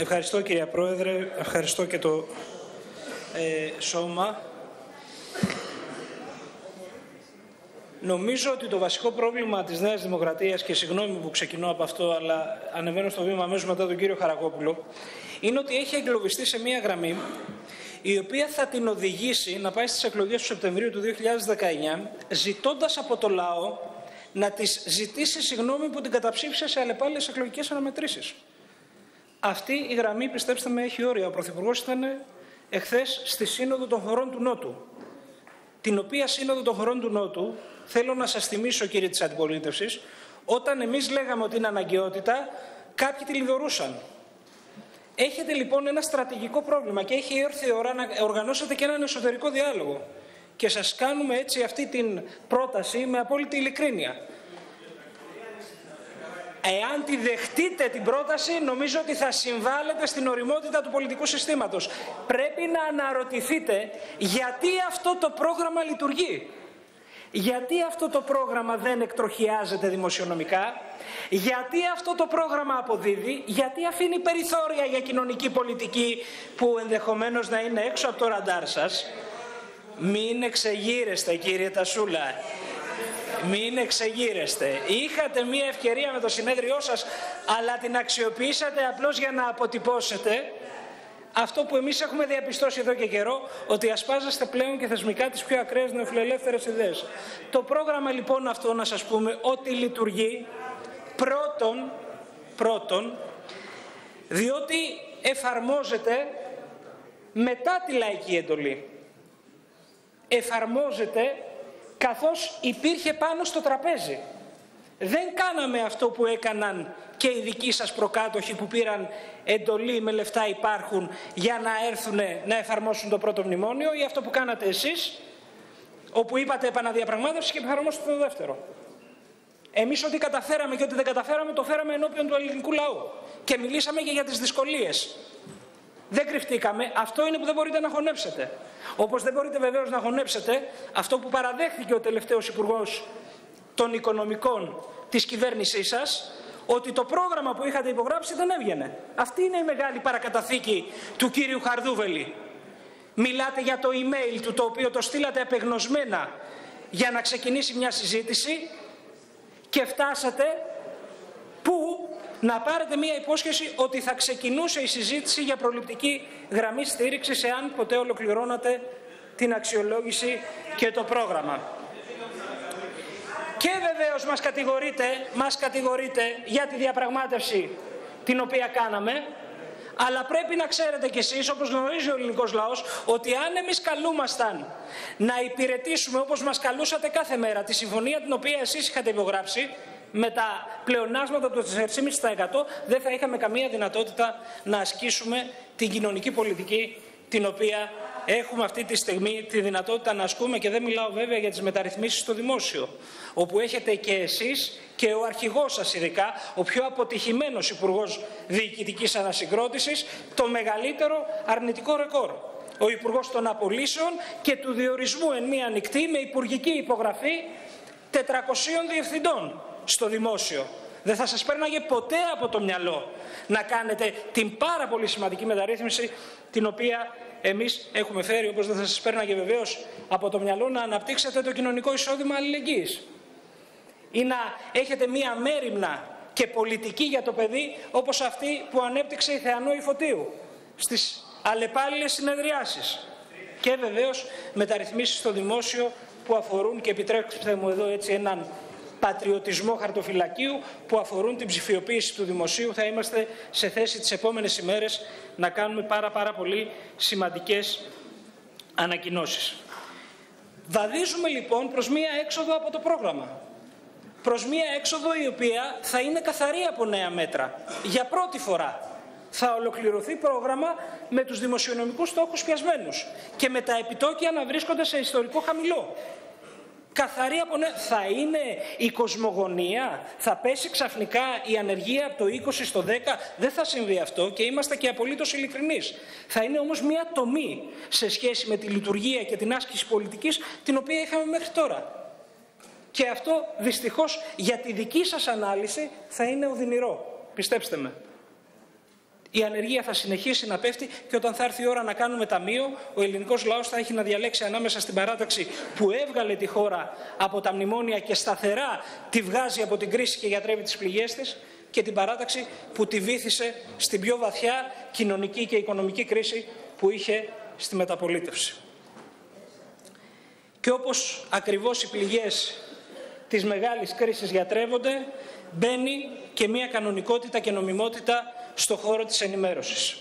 Ευχαριστώ κυρία Πρόεδρε, ευχαριστώ και το ε, σώμα. Νομίζω ότι το βασικό πρόβλημα της Νέας Δημοκρατίας, και συγγνώμη που ξεκινώ από αυτό, αλλά ανεβαίνω στο βήμα αμέσως μετά τον κύριο Χαρακόπουλο, είναι ότι έχει εγκλωβιστεί σε μία γραμμή η οποία θα την οδηγήσει να πάει στις εκλογές του Σεπτεμβρίου του 2019, ζητώντας από το λαό να της ζητήσει συγγνώμη που την καταψήφισε σε αλλεπάλληλες εκλογικές αναμετρήσεις. Αυτή η γραμμή, πιστέψτε με, έχει όρια. Ο Πρωθυπουργός ήταν εχθές στη Σύνοδο των Χωρών του Νότου. Την οποία Σύνοδο των Χωρών του Νότου, θέλω να σας θυμίσω, κύριε της Αντιπολίτευσης, όταν εμείς λέγαμε ότι είναι αναγκαιότητα, κάποιοι τη λιδωρούσαν. Έχετε λοιπόν ένα στρατηγικό πρόβλημα και έχει έρθει η ώρα να οργανώσετε και έναν εσωτερικό διάλογο. Και σας κάνουμε έτσι αυτή την πρόταση με απόλυτη ειλικρίνεια. Εάν τη δεχτείτε την πρόταση, νομίζω ότι θα συμβάλλετε στην οριμότητα του πολιτικού συστήματος. Πρέπει να αναρωτηθείτε γιατί αυτό το πρόγραμμα λειτουργεί; Γιατί αυτό το πρόγραμμα δεν εκτροχιάζεται δημοσιονομικά, γιατί αυτό το πρόγραμμα αποδίδει, γιατί αφήνει περιθώρια για κοινωνική πολιτική που ενδεχομένως να είναι έξω από το ραντάρ σας; Μην εξεγείρεστε κύριε Τασούλα. Μην εξεγείρεστε. Είχατε μία ευκαιρία με το συνέδριό σας, αλλά την αξιοποιήσατε απλώς για να αποτυπώσετε αυτό που εμείς έχουμε διαπιστώσει εδώ και καιρό, ότι ασπάζεστε πλέον και θεσμικά τις πιο ακραίες νεοφιλελεύθερες ιδέες. Το πρόγραμμα λοιπόν αυτό να σας πούμε ότι λειτουργεί πρώτον, πρώτον διότι εφαρμόζεται μετά τη λαϊκή εντολή. Εφαρμόζεται καθώς υπήρχε πάνω στο τραπέζι. Δεν κάναμε αυτό που έκαναν και οι δικοί σας προκάτοχοι που πήραν εντολή με λεφτά υπάρχουν για να έρθουν να εφαρμόσουν το πρώτο μνημόνιο ή αυτό που κάνατε εσείς όπου είπατε επαναδιαπραγμάτευση και εφαρμόσετε το δεύτερο. Εμείς ό,τι καταφέραμε και ό,τι δεν καταφέραμε το φέραμε ενώπιον του ελληνικού λαού και μιλήσαμε και για τις δυσκολίες. Δεν κρυφτήκαμε. Αυτό είναι που δεν μπορείτε να χωνέψετε. Όπως δεν μπορείτε βεβαίως να χωνέψετε αυτό που παραδέχθηκε ο τελευταίος υπουργός των οικονομικών της κυβέρνησής σας, ότι το πρόγραμμα που είχατε υπογράψει δεν έβγαινε. Αυτή είναι η μεγάλη παρακαταθήκη του κύριου Χαρδούβελη. Μιλάτε για το email του, το οποίο το στείλατε απεγνωσμένα για να ξεκινήσει μια συζήτηση και φτάσατε που να πάρετε μια υπόσχεση ότι θα ξεκινούσε η συζήτηση για προληπτική γραμμή στήριξης εάν ποτέ ολοκληρώνατε την αξιολόγηση και το πρόγραμμα. Και βεβαίως μας κατηγορείτε, μας κατηγορείτε για τη διαπραγμάτευση την οποία κάναμε, αλλά πρέπει να ξέρετε κι εσείς, όπως γνωρίζει ο ελληνικός λαός, ότι αν εμείς καλούμασταν να υπηρετήσουμε όπως μας καλούσατε κάθε μέρα τη συμφωνία την οποία εσείς είχατε υπογράψει, με τα πλεονάσματα του 4,5% δεν θα είχαμε καμία δυνατότητα να ασκήσουμε την κοινωνική πολιτική την οποία έχουμε αυτή τη στιγμή τη δυνατότητα να ασκούμε και δεν μιλάω βέβαια για τις μεταρρυθμίσεις στο δημόσιο, όπου έχετε και εσείς και ο αρχηγός σας ειδικά, ο πιο αποτυχημένος Υπουργός Διοικητικής Ανασυγκρότησης, το μεγαλύτερο αρνητικό ρεκόρ. Ο Υπουργός των Απολύσεων και του διορισμού εν μία νυχτή με υπουργική υπογραφή 400 διευθυντών στο δημόσιο. Δεν θα σας πέρναγε ποτέ από το μυαλό να κάνετε την πάρα πολύ σημαντική μεταρρύθμιση την οποία εμείς έχουμε φέρει, όπως δεν θα σας πέρναγε βεβαίως από το μυαλό να αναπτύξετε το κοινωνικό εισόδημα αλληλεγγύης ή να έχετε μία μέρημνα και πολιτική για το παιδί όπως αυτή που ανέπτυξε η Θεανό Φωτίου στις αλλεπάλληλες συνεδριάσεις και βεβαίως μεταρρυθμίσεις στο δημόσιο που αφορούν και επιτρέψτε μου εδώ έτσι έναν πατριωτισμό χαρτοφυλακίου που αφορούν την ψηφιοποίηση του δημοσίου. Θα είμαστε σε θέση τις επόμενες ημέρες να κάνουμε πάρα πάρα πολύ σημαντικές ανακοινώσεις. Βαδίζουμε λοιπόν προς μία έξοδο από το πρόγραμμα. Προς μία έξοδο η οποία θα είναι καθαρή από νέα μέτρα. Για πρώτη φορά θα ολοκληρωθεί πρόγραμμα με τους δημοσιονομικούς στόχους πιασμένους και με τα επιτόκια να βρίσκονται σε ιστορικό χαμηλό καθαρή από Θα είναι η κοσμογονία, θα πέσει ξαφνικά η ανεργία από το 20 στο 10. Δεν θα συμβεί αυτό και είμαστε και απολύτως ειλικρινείς. Θα είναι όμως μια τομή σε σχέση με τη λειτουργία και την άσκηση πολιτικής την οποία είχαμε μέχρι τώρα. Και αυτό δυστυχώς για τη δική σας ανάλυση θα είναι οδυνηρό. Πιστέψτε με. Η ανεργία θα συνεχίσει να πέφτει και όταν θα έρθει η ώρα να κάνουμε ταμείο, ο ελληνικός λαός θα έχει να διαλέξει ανάμεσα στην παράταξη που έβγαλε τη χώρα από τα μνημόνια και σταθερά τη βγάζει από την κρίση και γιατρεύει τις πληγές της, και την παράταξη που τη βήθησε στην πιο βαθιά κοινωνική και οικονομική κρίση που είχε στη μεταπολίτευση. Και όπως ακριβώς οι πληγές της μεγάλης κρίσης γιατρεύονται, μπαίνει και μια κανονικότητα και νομιμότητα στο χώρο της ενημέρωσης.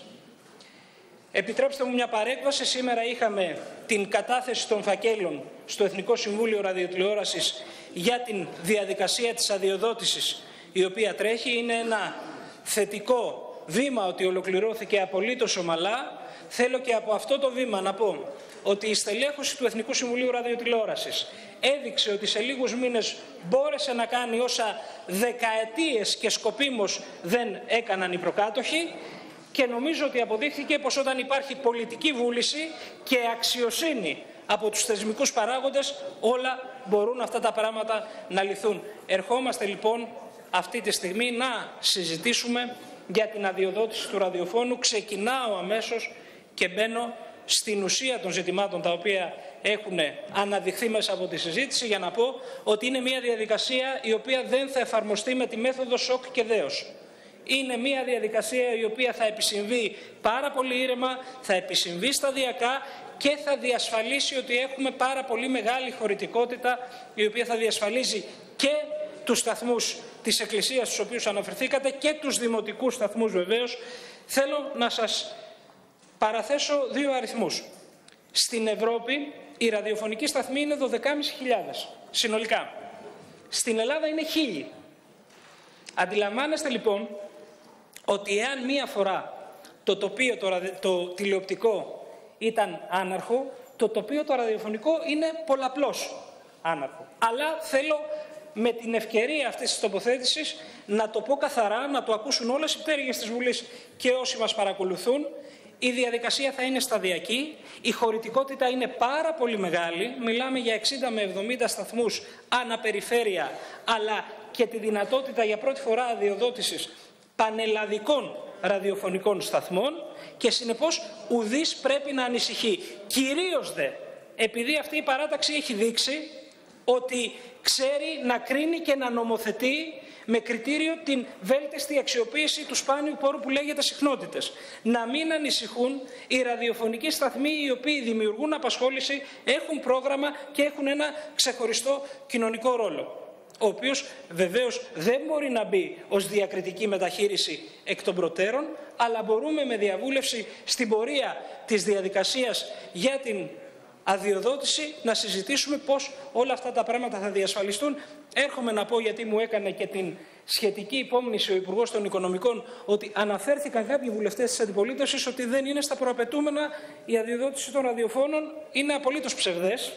Επιτρέψτε μου μια παρέκβαση. Σήμερα είχαμε την κατάθεση των φακέλων στο Εθνικό Συμβούλιο Ραδιοτηλεόρασης για την διαδικασία της αδειοδότησης η οποία τρέχει. Είναι ένα θετικό βήμα ότι ολοκληρώθηκε απολύτως ομαλά. Θέλω και από αυτό το βήμα να πω ότι η στελέχωση του Εθνικού Συμβουλίου Ραδιοτηλεόρασης έδειξε ότι σε λίγους μήνες μπόρεσε να κάνει όσα δεκαετίες και σκοπίμως δεν έκαναν οι προκάτοχοι και νομίζω ότι αποδείχθηκε πως όταν υπάρχει πολιτική βούληση και αξιοσύνη από τους θεσμικούς παράγοντες όλα μπορούν αυτά τα πράγματα να λυθούν. Ερχόμαστε λοιπόν αυτή τη στιγμή να συζητήσουμε για την αδειοδότηση του ραδιοφώνου. Ξεκινάω αμέσως και μπαίνω στην ουσία των ζητημάτων τα οποία έχουν αναδειχθεί μέσα από τη συζήτηση για να πω ότι είναι μια διαδικασία η οποία δεν θα εφαρμοστεί με τη μέθοδο σοκ και δέος. Είναι μια διαδικασία η οποία θα επισυμβεί πάρα πολύ ήρεμα, θα επισυμβεί σταδιακά και θα διασφαλίσει ότι έχουμε πάρα πολύ μεγάλη χωρητικότητα η οποία θα διασφαλίζει και τους σταθμούς της Εκκλησίας στους οποίους αναφερθήκατε και τους δημοτικούς σταθμούς βεβαίως. Θέλω να σας παραθέσω δύο αριθμούς. Στην Ευρώπη η ραδιοφωνική σταθμή είναι 12.500 συνολικά. Στην Ελλάδα είναι 1.000. Αντιλαμβάνεστε λοιπόν ότι εάν μία φορά το τοπίο το, το τηλεοπτικό ήταν άναρχο, το τοπίο το ραδιοφωνικό είναι πολλαπλώς άναρχο. Αλλά θέλω με την ευκαιρία αυτής της τοποθέτησης να το πω καθαρά, να το ακούσουν όλες οι πτέρυγες της Βουλής και όσοι μας παρακολουθούν, η διαδικασία θα είναι σταδιακή, η χωρητικότητα είναι πάρα πολύ μεγάλη, μιλάμε για 60 με 70 σταθμούς αναπεριφέρεια, αλλά και τη δυνατότητα για πρώτη φορά αδειοδότησης πανελλαδικών ραδιοφωνικών σταθμών και συνεπώς ουδής πρέπει να ανησυχεί. Κυρίως δε, επειδή αυτή η παράταξη έχει δείξει ότι ξέρει να κρίνει και να νομοθετεί με κριτήριο την βέλτιστη αξιοποίηση του σπάνιου πόρου που λέγεται συχνότητες. Να μην ανησυχούν οι ραδιοφωνικοί σταθμοί οι οποίοι δημιουργούν απασχόληση, έχουν πρόγραμμα και έχουν ένα ξεχωριστό κοινωνικό ρόλο ο οποίος βεβαίως δεν μπορεί να μπει ως διακριτική μεταχείριση εκ των προτέρων, αλλά μπορούμε με διαβούλευση στην πορεία της διαδικασίας για την αδειοδότηση να συζητήσουμε πώς όλα αυτά τα πράγματα θα διασφαλιστούν. Έρχομαι να πω γιατί μου έκανε και την σχετική υπόμνηση ο Υπουργός των Οικονομικών ότι αναφέρθηκαν κάποιοι βουλευτές της αντιπολίτευσης ότι δεν είναι στα προαπαιτούμενα η αδειοδότηση των ραδιοφώνων. Είναι απολύτως ψευδές.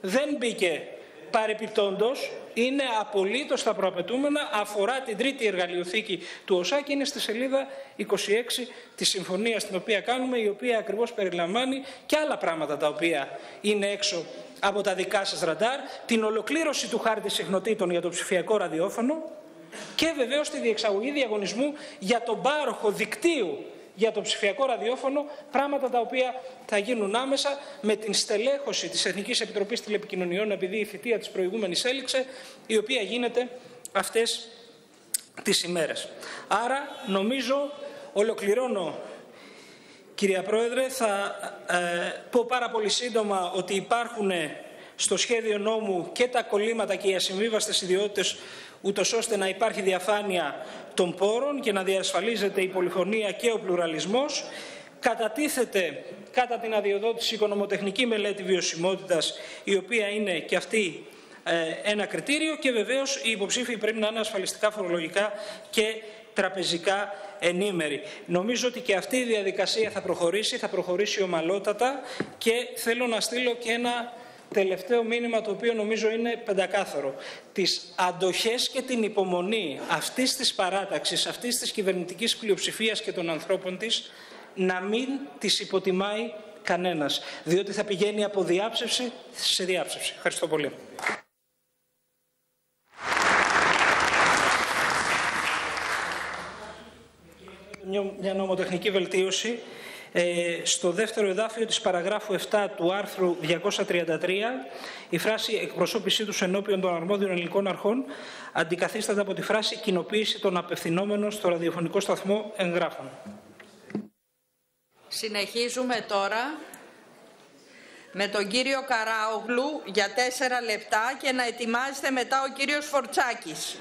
Δεν μπήκε παρεπιπτόντος είναι απολύτως τα προαπαιτούμενα, αφορά την τρίτη εργαλειοθήκη του ΟΣΑ και είναι στη σελίδα 26 της συμφωνίας την οποία κάνουμε, η οποία ακριβώς περιλαμβάνει και άλλα πράγματα τα οποία είναι έξω από τα δικά σας ραντάρ, την ολοκλήρωση του χάρτη συχνοτήτων για το ψηφιακό ραδιόφωνο και βεβαίως τη διεξαγωγή διαγωνισμού για τον πάροχο δικτύου για το ψηφιακό ραδιόφωνο, πράγματα τα οποία θα γίνουν άμεσα με την στελέχωση της Εθνικής Επιτροπής Τηλεπικοινωνιών, επειδή η θητεία της προηγούμενης έληξε, η οποία γίνεται αυτές τις ημέρες. Άρα, νομίζω, ολοκληρώνω, κυρία Πρόεδρε, θα ε, πω πάρα πολύ σύντομα ότι υπάρχουν στο σχέδιο νόμου και τα κολλήματα και οι ασυμβίβαστες ιδιότητες ούτως ώστε να υπάρχει διαφάνεια των πόρων και να διασφαλίζεται η πολυφωνία και ο πλουραλισμός. Κατατίθεται κατά την αδειοδότηση οικονομοτεχνική μελέτη βιωσιμότητας, η οποία είναι και αυτή ε, ένα κριτήριο και βεβαίως οι υποψήφοι πρέπει να είναι ασφαλιστικά φορολογικά και τραπεζικά ενήμεροι. Νομίζω ότι και αυτή η διαδικασία θα προχωρήσει, θα προχωρήσει ομαλότατα και θέλω να στείλω και ένα τελευταίο μήνυμα το οποίο νομίζω είναι πεντακάθαρο. Τις αντοχές και την υπομονή αυτής της παράταξης, αυτής της κυβερνητικής πλειοψηφίας και των ανθρώπων της, να μην τις υποτιμάει κανένας, διότι θα πηγαίνει από διάψευση σε διάψευση. Ευχαριστώ πολύ. μια νομοτεχνική βελτίωση ε, στο δεύτερο εδάφιο της παραγράφου 7 του άρθρου 233 η φράση εκπροσώπησή τους ενώπιον των αρμόδιων ελληνικών αρχών αντικαθίσταται από τη φράση κοινοποίηση των απευθυνόμενων στο ραδιοφωνικό σταθμό εγγράφων. Συνεχίζουμε τώρα με τον κύριο Καράογλου για τέσσερα λεπτά και να ετοιμάζεται μετά ο κύριος Φορτσάκης.